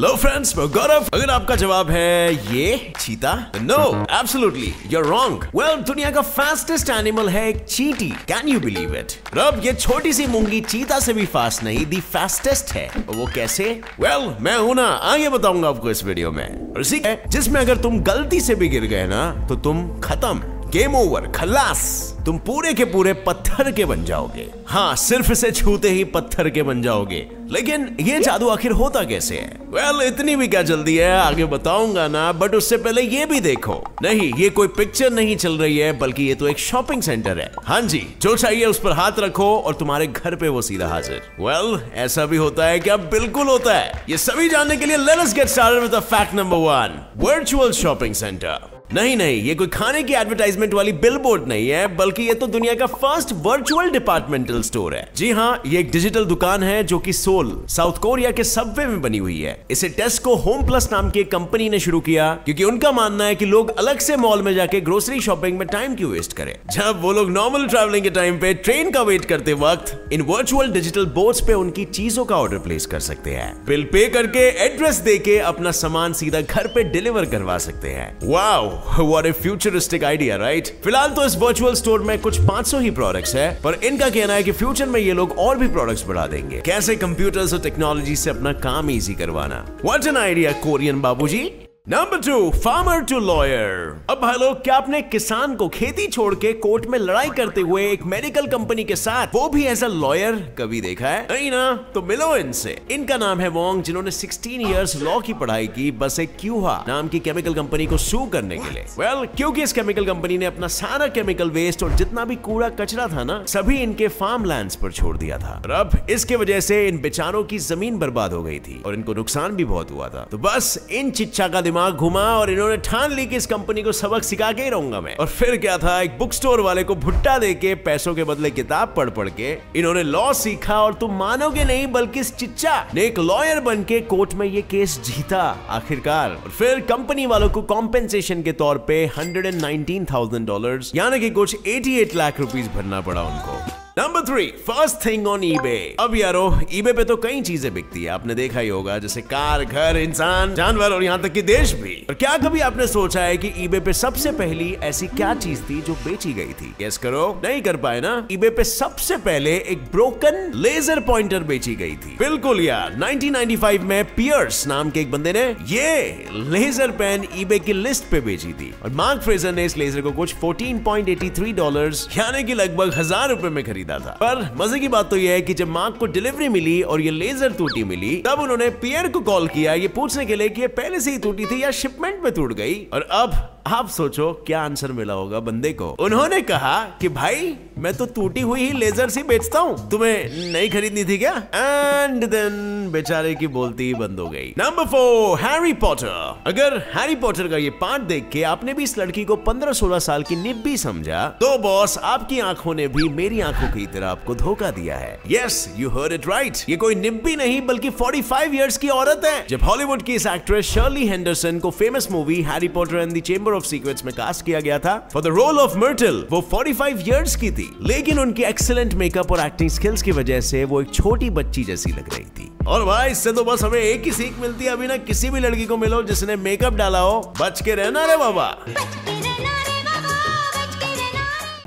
Hello friends मैं गौरव अगर आपका जवाब है ये चीता no absolutely you're wrong well दुनिया का फास्टेस्ट एनिमल है एक चीटी. कैन यू बिलीव इट रब ये छोटी सी मूँगी चीता से भी फास्ट नहीं दी फास्टेस्ट है. वो कैसे? वेल well, मैं हूँ ना आगे बताऊँगा आपको इस वीडियो में। और इसी जिसमें अगर तुम गलती से भी गिर गए ना तो तुम खत्म। गेम ओवर खल्लास तुम पूरे के पूरे पत्थर के बन जाओगे। हाँ सिर्फ़ इसे छूते ही पत्थर के बन जाओगे। लेकिन ये जादू आखिर होता कैसे है? वेल well, इतनी भी क्या जल्दी है आगे बताऊँगा ना बट उससे पहले ये भी देखो। नहीं ये कोई पिक्चर नहीं चल रही है बल्कि ये तो एक शॉपिंग सेंटर है। हाँ जी जो चाहिए उस पर हाथ रखो और तुम्हारे घर पे वो सीधा हाजिर। वेल well, ऐसा भी होता है क्या? बिल्कुल होता है। ये सभी जानने के लिए let us get started with the fact number one virtual shopping centre नहीं नहीं, ये कोई खाने की एडवर्टाइजमेंट वाली बिलबोर्ड नहीं है, बल्कि ये तो दुनिया का फ़र्स्ट वर्चुअल डिपार्टमेंटल स्टोर है। जी हाँ ये एक डिजिटल दुकान है जो कि सोल साउथ कोरिया के सबवे में बनी हुई है। इसे टेस्को होम प्लस नाम की कंपनी ने शुरू किया, क्योंकि उनका मानना है कि लोग अलग से मॉल में जाके ग्रोसरी शॉपिंग में टाइम क्यों वेस्ट करें? जब वो लोग नॉर्मल ट्रेवलिंग के टाइम पे ट्रेन का वेट करते वक्त इन वर्चुअल डिजिटल बोर्ड पे उनकी चीज़ों का ऑर्डर प्लेस कर सकते हैं। बिल पे करके एड्रेस दे के अपना सामान सीधा घर पे डिलीवर करवा सकते हैं। Wow what a futuristic idea right फ़िलहाल तो इस वर्चुअल स्टोर में कुछ 500 ही प्रोडक्ट्स हैं, पर इनका कहना है कि फ्यूचर में ये लोग और भी प्रोडक्ट्स बढ़ा देंगे। कैसे कंप्यूटर्स और टेक्नोलॉजी से अपना काम इजी करवाना? व्हाट एन आइडिया कोरियन बाबूजी number two farmer to lawyer अब भाई लोग क्या आपने किसान को खेती छोड़ के कोर्ट में लड़ाई करते हुए एक मेडिकल कंपनी के साथ वो भी एज अ लॉयर कभी देखा है? नहीं ना? तो मिलो इनसे। इनका नाम है वोंग जिन्होंने 16 इयर्स लॉ की पढ़ाई की बस एक क्यूहा नाम की केमिकल कंपनी को सू करने के लिए। वेल well, क्योंकि इस केमिकल कंपनी ने अपना सारा केमिकल वेस्ट और जितना भी कूड़ा कचरा था ना सभी इनके फार्म लैंड पर छोड़ दिया था। और अब इसके वजह से इन बेचारों की ज़मीन बर्बाद हो गई थी और इनको नुकसान भी बहुत हुआ था। तो बस इन चिच्चा का दिमाग घुमा और इन्होंने ठान ली कि इस कंपनी को सबक सिखा के ही रहूँगा मैं। और फिर क्या था, एक बुक स्टोर वाले को भुट्टा दे के पैसों के बदले किताब पढ़ पढ़ के, इन्होंने लॉ सीखा और तुम मानोगे नहीं, बल्कि चिच्चा ने एक लॉयर बन के कोर्ट में ये केस जीता आखिरकार। और फिर कंपनी वालों को कॉम्पेंसेशन के तौर पे hundred and nineteen thousand dollar यानी कि कुछ 88 लाख रुपीस भरना पड़ा उनको। Number three first thing on eBay अब यारो ईबे पे तो कई चीज़ें बिकती है। आपने देखा ही होगा, जैसे कार, घर, इंसान, जानवर और यहाँ तक कि देश भी। और क्या कभी आपने सोचा है कि ईबे पे सबसे पहली ऐसी क्या चीज़ थी जो बेची गई थी? गेस करो, नहीं कर पाए ना? ईबे पे सबसे पहले एक ब्रोकन लेजर पॉइंटर बेची गई थी। बिल्कुल यार 1995 में पियर्स नाम के एक बंदे ने ये लेजर पेन ईबे की लिस्ट पे बेची थी। और मार्क फ्रेजर ने इस लेजर को कुछ 14.83 डॉलर यानी कि लगभग हज़ार रुपए में खरीदा खरीदा था। पर मज़े की बात तो यह है कि जब मार्क को डिलीवरी मिली और ये लेजर टूटी मिली, तब उन्होंने पियर को कॉल किया ये पूछने के लिए कि ये पहले से ही टूटी थी या शिपमेंट में टूट गई। और अब आप सोचो क्या आंसर मिला होगा बंदे को। उन्होंने कहा कि भाई, मैं तो टूटी हुई ही लेजर सी बेचता हूँ। तुम्हें नहीं खरीदनी थी क्या? एंड देन बेचारे की बोलती ही बंद हो गई। नंबर फोर हैरी पॉटर अगर हैरी पॉटर का ये पार्ट देख के आपने भी इस लड़की को 15-16 साल की निब्बी समझा तो बॉस आपकी आँखों ने भी मेरी आँखों की तरह आपको धोखा दिया है। Yes you heard it right ये कोई निब्बी नहीं, बल्कि 45 इयर्स की औरत है। जब हॉलीवुड की इस एक्ट्रेस शर्ली हेंडरसन को famous movie Harry Potter and the the chamber of secrets में कास्ट किया गया था। For the role of Myrtle वो 45 इयर्स की थी। लेकिन उनकी एक्सेलेंट मेकअप और एक्टिंग स्किल्स की वजह से वो एक छोटी बच्ची जैसी लग रही थी। और भाई इससे तो बस हमें एक ही सीख मिलती है। अभी ना किसी भी लड़की को मिलो जिसने मेकअप डाला हो। बच के रहना रे बाबा।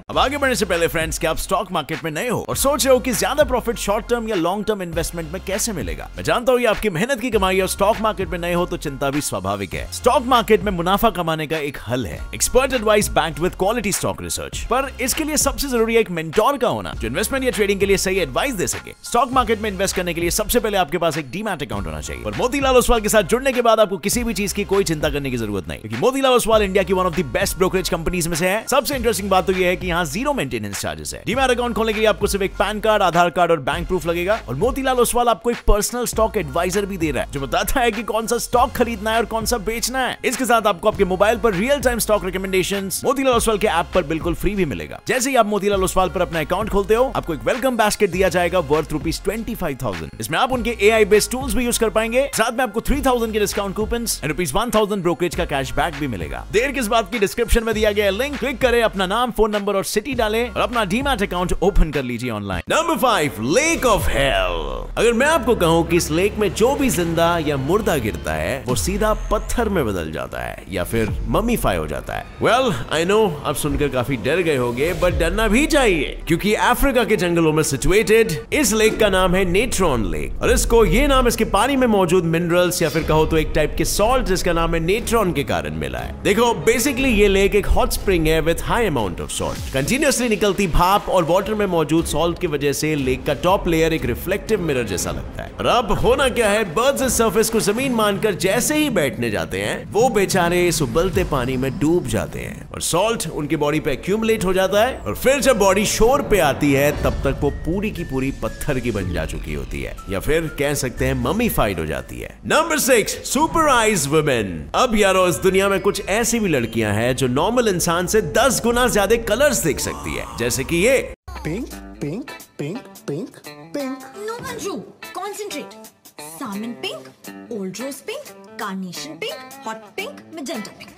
अब आगे बढ़ने से पहले फ्रेंड्स क्या आप स्टॉक मार्केट में नए हो और सोच रहे हो कि ज़्यादा प्रॉफिट शॉर्ट टर्म या लॉन्ग टर्म इन्वेस्टमेंट में कैसे मिलेगा। मैं जानता हूँ आपकी मेहनत की कमाई और स्टॉक मार्केट में नए हो तो चिंता भी स्वाभाविक है। स्टॉक मार्केट में मुनाफा कमाने का एक हल है। Expert advice bank with quality stock research पर इसके लिए सबसे ज़रूरी है एक मेंटोर का होना, जो इन्वेस्टमेंट या ट्रेडिंग के लिए सही एडवाइस दे सके। स्टॉक मार्केट में इन्वेस्ट करने के लिए सबसे पहले आपके पास एक डीमैट अकाउंट होना चाहिए। और मोतीलाल ओसवाल के साथ जुड़ने के बाद आपको किसी भी चीज़ की कोई चिंता करने की ज़रूरत नहीं। क्योंकि मोतीलाल ओसवाल इंडिया की one of the best brokerage companies में से है। सबसे इंटरेस्टिंग बात तो यह है कि यहाँ ज़ीरो मेंटेनेंस चार्जेस है। डीमैट अकाउंट खोलने के लिए आपको सिर्फ़ एक पैन कार्ड आधार कार्ड और बैंक प्रूफ लगेगा। और मोतीलाल ओसवाल आपको एक पर्सनल स्टॉक एडवाइजर भी दे रहा है, जो बताता है कि कौन सा स्टॉक खरीदना है और कौन सा बेचना है। इसके साथ आपको आपके मोबाइल पर real time stock recommendation Motilal Oswal के ऐप पर बिल्कुल फ्री भी मिलेगा। जैसे ही आप मोतीलाल ओसवाल पर अपना अकाउंट खोलते हो, आपको एक वेलकम बास्केट दिया जाएगा worth rupees twenty five thousand इसमें आप उनके ए आई बेस्ड टूल्स भी यूज़ कर पाएँगे। साथ में आपको थ्री थाउज़ेंड के discount coupon rupees one thousand brokerage का कैश बैक भी मिलेगा। देर किस बात की डिस्क्रिप्शन में दिया गया लिंक क्लिक करें, अपना नाम फ़ोन नंबर और और सिटी डालें और अपना डीमैट अकाउंट ओपन कर लीजिए online number five lake of hell अगर मैं आपको कहूँ कि इस लेक में जो भी ज़िंदा या मुर्दा गिरता है, वो सीधा पत्थर में बदल जाता है या फिर मम्मीफाई हो जाता है। वेल आई नो आप सुनकर काफ़ी डर गए होंगे बट डरना भी चाहिए, क्योंकि अफ्रीका के जंगलों में सिचुएटेड इस लेक का नाम है नेट्रॉन लेक और इसको ये नाम इसके पानी में मौजूद मिनरल्स या फिर कहो तो एक टाइप के सॉल्ट जिसका नाम है नेट्रॉन के कारण मिला है। देखो बेसिकली ये लेक एक हॉट स्प्रिंग है with high amount of salt continuously निकलती भाप और वाटर में मौजूद सॉल्ट की वजह से लेक का टॉप लेयर एक रिफ्लेक्टिव मिरर जैसा लगता है। और अब होना क्या है? बर्ड्स इस सरफेस को ज़मीन मानकर जैसे ही बैठने जाते हैं, वो बेचारे इस उबलते पानी में डूब जाते हैं। और सॉल्ट उनकी बॉडी पे एक्यूमुलेट हो जाता है और फिर जब बॉडी शोर पे आती है, तब तक वो पूरी की पूरी पत्थर की बन जा चुकी होती है। या फिर कह सकते हैं मम्मीफाइड हो जाती है। Number six super eyes women अब यारो, इस दुनिया में कुछ ऐसी भी लड़कियाँ हैं जो नॉर्मल इंसान से दस गुना ज़्यादा कलर्स देख सकती है जैसे कि ये। Pink pink pink pink pink no Manju concentrate salmon pink old rose pink carnation pink hot pink magenta pink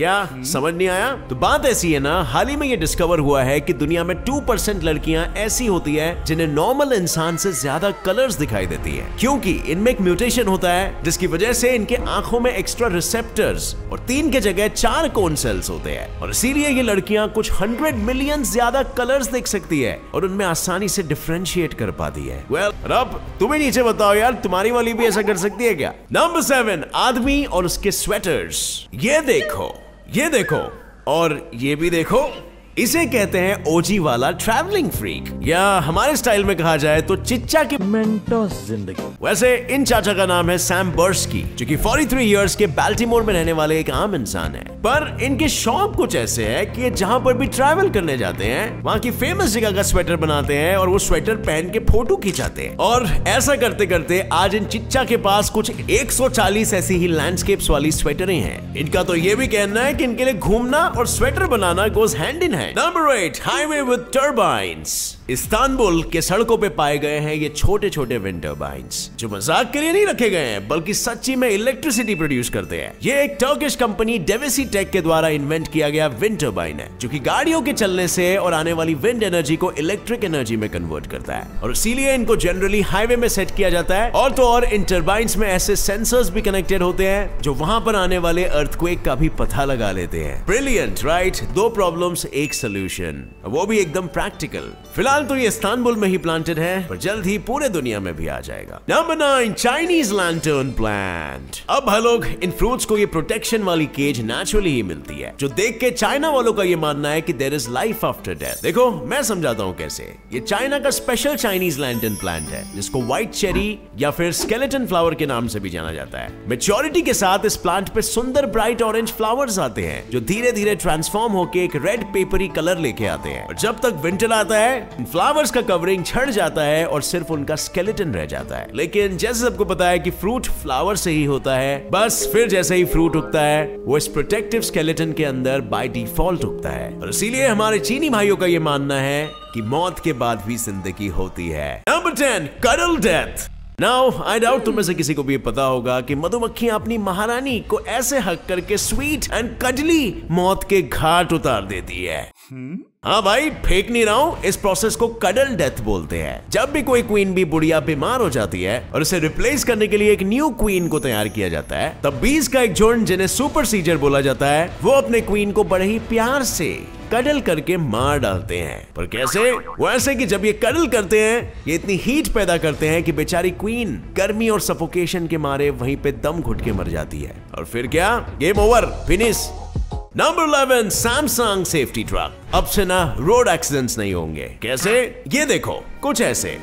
क्या? समझ नहीं आया? तो बात ऐसी है ना हाल ही में ये डिस्कवर हुआ है कि दुनिया में टू परसेंट लड़कियाँ ऐसी होती है जिन्हें नॉर्मल इंसान से ज़्यादा कलर्स दिखाई देती है। क्योंकि इनमें एक म्यूटेशन होता है जिसकी वजह से इनके आँखों में एक्स्ट्रा रिसेप्टर्स और तीन के जगह चार कोन सेल्स होते हैं। और इसीलिए ये लड़कियाँ कुछ हंड्रेड मिलियन ज़्यादा कलर्स देख सकती है और उनमें आसानी से डिफ्रेंशिएट कर पाती है। वेल well, अब तुम्हें नीचे बताओ यार तुम्हारी वाली भी ऐसा कर सकती है क्या? नंबर सेवन आदमी और उसके स्वेटर्स ये देखो। ये देखो और ये भी देखो। इसे कहते हैं ओजी वाला ट्रैवलिंग फ्रीक या हमारे स्टाइल में कहा जाए तो चिच्चा की मेंटोस ज़िंदगी। वैसे, इन चाचा का नाम है सैम बर्स्की जो कि 43 इयर्स के बैल्टीमोर में रहने वाले एक आम इंसान है। पर इनके शौक कुछ ऐसे है कि जहाँ पर भी ट्रैवल करने जाते हैं, वहाँ की फ़ेमस जगह का स्वेटर बनाते हैं और वो स्वेटर पहन के फ़ोटो खिंचाते हैं। और ऐसा करते करते आज इन चिच्चा के पास कुछ 140 ऐसी ही लैंडस्केप्स वाली स्वेटरें हैं इनका तो ये भी कहना है कि इनके लिए घूमना और sweater banana goes hand in hand number eight highway with turbines Istanbul के सड़कों पे पाए गए हैं ये छोटे छोटे विंड टर्बाइंस जो मज़ाक के लिए नहीं रखे गए हैं, बल्कि सच्ची में इलेक्ट्रिसिटी प्रोड्यूस करते हैं। ये एक टर्किश कंपनी डेविसी टेक के द्वारा इन्वेंट किया गया विंड टर्बाइन है, जो कि गाड़ियों के चलने से और आने वाली विंड एनर्जी को इलेक्ट्रिक एनर्जी में कन्वर्ट करता है। और इसीलिए इनको जनरली हाईवे में सेट किया जाता है। और तो और इन टर्बाइंस में ऐसे सेंसर्स भी कनेक्टेड होते हैं, जो वहाँ पर आने वाले अर्थक्वेक का भी पता लगा लेते हैं। ब्रिलियंट राइट दो प्रॉब्लम्स एक सोल्यूशन वो भी एकदम प्रैक्टिकल फ़िलहाल तो ये इस्तानबुल में ही प्लांटेड है, पर जल्द ही पूरे दुनिया में भी आ जाएगा। Number nine Chinese lantern plant अब हर लोग इन फ्रूट्स को ये प्रोटेक्शन वाली केज नेचुरली ही मिलती है, जो देख के चाइना वालों का ये मानना है कि there is life after death देखो, मैं समझाता हूँ कैसे। ये चाइना का स्पेशल चाइनीज़ लैंटर्न प्लांट है, जिसको व्हाइट चेरी या फिर स्केलेटन फ्लावर के नाम से भी जाना जाता है। मेच्योरिटी के साथ इस प्लांट पे सुंदर ब्राइट ऑरेंज फ्लावर्स आते हैं, जो धीरे धीरे ट्रांसफॉर्म होके एक रेड पेपरी कलर लेके आते हैं। और जब तक विंटर आता है फ्लावर्स का कवरिंग छड़ जाता है और सिर्फ़ उनका स्केलेटन रह जाता है। लेकिन जैसे सबको पता है कि फ्रूट फ्लावर से ही होता है, बस फिर जैसे ही फ्रूट उगता है, वो इस प्रोटेक्टिव स्केलेटन के अंदर बाय डिफ़ॉल्ट उगता है। और इसीलिए हमारे चीनी भाइयों का ये मानना है कि मौत के बाद भी ज़िंदगी होती है। Number ten cuddle death now I doubt तुम्हें से किसी को भी पता होगा कि मधुमक्खियाँ अपनी महारानी को ऐसे हक करके स्वीट एंड कजली मौत के घाट उतार देती है। हाँ भाई, फेक नहीं रहा हूँ। इस प्रोसेस को कडल डेथ बोलते हैं। जब भी कोई क्वीन भी बुढ़िया बीमार हो जाती है और उसे रिप्लेस करने के लिए एक न्यू क्वीन को तैयार किया जाता है, तब बीस का एक झुंड जिन्हें सुपर सीजर बोला जाता है, वो अपने क्वीन को बड़े ही प्यार से कडल करके मार डालते हैं। पर कैसे? वो ऐसे कि जब ये कडल करते हैं, ये इतनी हीट पैदा करते हैं कि बेचारी क्वीन गर्मी और सफोकेशन के मारे वहीं पे दम घुट के मर जाती है। और फिर क्या? Game over finish number 11 Samsung safety truck अब से ना रोड एक्सीडेंट्स नहीं होंगे। कैसे? ये देखो, कुछ ऐसे।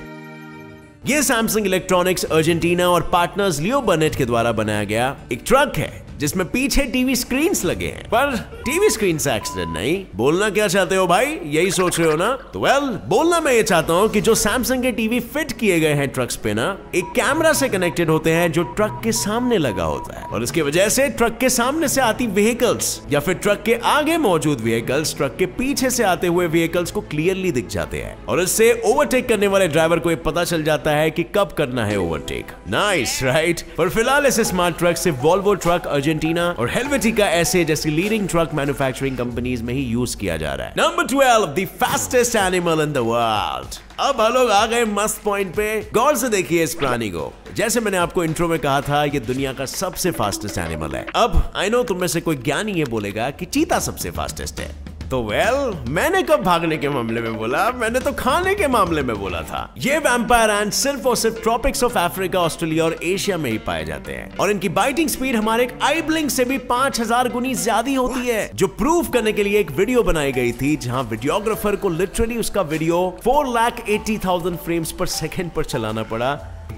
ये सैमसंग इलेक्ट्रॉनिक्स अर्जेंटीना और पार्टनर्स लियो बर्नेट के द्वारा बनाया गया एक ट्रक है। जिसमें पीछे टीवी स्क्रीन लगे हैं। पर टीवी स्क्रीन से एक्सीडेंट नहीं। बोलना क्या चाहते हो भाई? यही सोच रहे हो ना? तो वेल बोलना मैं ये चाहता हूँ कि जो सैमसंग के टीवी फिट किए गए हैं ट्रक्स पे ना, एक कैमरा से कनेक्टेड होते हैं जो ट्रक के सामने लगा होता है। और इसकी वजह से ट्रक के सामने से आती व्हीकल्स या फिर ट्रक के आगे मौजूद व्हीकल्स ट्रक के पीछे से आते हुए व्हीकल्स को क्लियरली दिख जाते हैं। और इससे ओवरटेक करने वाले ड्राइवर को पता चल जाता है कि कब करना है ओवरटेक नाइस राइट पर फ़िलहाल ऐसे स्मार्ट ट्रक से वॉल्वो ट्रक अर्जेंटीना और हेलवेटिका ऐसे जैसी लीडिंग ट्रक मैन्युफैक्चरिंग कंपनीज़ में ही यूज़ किया जा रहा है। Number twelve the fastest animal in the world अब हम लोग आ गए मस्त पॉइंट पे। गौर से देखिए इस प्राणी को। जैसे मैंने आपको इंट्रो में कहा था, ये दुनिया का सबसे फास्टेस्ट एनिमल है। अब आई नो तुम में से कोई ज्ञानी ये बोलेगा कि चीता सबसे फास्टेस्ट है। तो वेल well, मैंने कब भागने के मामले में बोला? मैंने तो खाने के मामले में बोला था। ये वैम्पायर एंड सिर्फ़ और सिर्फ़ ट्रॉपिक्स ऑफ़ अफ्रीका ऑस्ट्रेलिया और एशिया में ही पाए जाते हैं। और इनकी बाइटिंग स्पीड हमारे एक आई ब्लिंक से भी 5000 गुनी ज़्यादा होती है जो प्रूव करने के लिए एक वीडियो बनाई गई थी जहाँ वीडियोग्राफर को लिटरली उसका video four lakh eighty thousand frames per second पर चलाना पड़ा।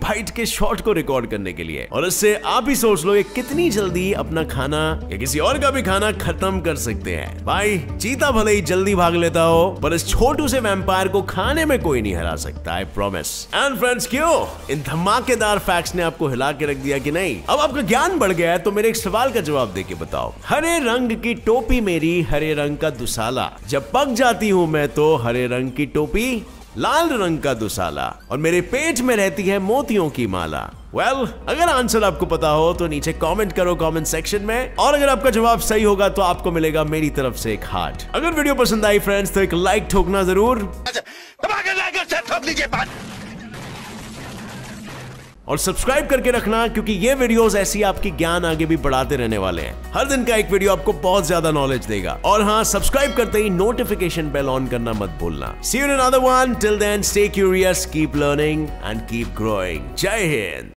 बाइट के शॉट को रिकॉर्ड करने के लिए। और इससे आप ही सोच लो ये कितनी जल्दी अपना खाना या किसी और का भी खाना खत्म कर सकते हैं। भाई, चीता भले ही जल्दी भाग लेता हो, पर इस छोटू से वैम्पायर को खाने में कोई नहीं हरा सकता आई प्रॉमिस एंड फ्रेंड्स क्यों? इन धमाकेदार फैक्ट्स ने आपको हिला के रख दिया कि नहीं? अब आपका ज्ञान बढ़ गया है तो मेरे एक सवाल का जवाब दे के बताओ। हरे रंग की टोपी मेरी हरे रंग का दुसाला। जब पक जाती हूँ मैं तो हरे रंग की टोपी लाल रंग का दुसाला और मेरे पेट में रहती है मोतियों की माला। वेल well, अगर आंसर आपको पता हो तो नीचे कमेंट करो कमेंट सेक्शन में। और अगर आपका जवाब सही होगा तो आपको मिलेगा मेरी तरफ़ से एक हार्ट अगर वीडियो पसंद आई फ्रेंड्स तो एक लाइक ठोकना ज़रूर। और सब्सक्राइब करके रखना, क्योंकि ये वीडियोस ऐसी आपकी ज्ञान आगे भी बढ़ाते रहने वाले हैं। हर दिन का एक वीडियो आपको बहुत ज़्यादा नॉलेज देगा। और हाँ सब्सक्राइब करते ही नोटिफिकेशन बेल ऑन करना मत भूलना। See you another one till then stay curious keep learning and keep growing जय हिंद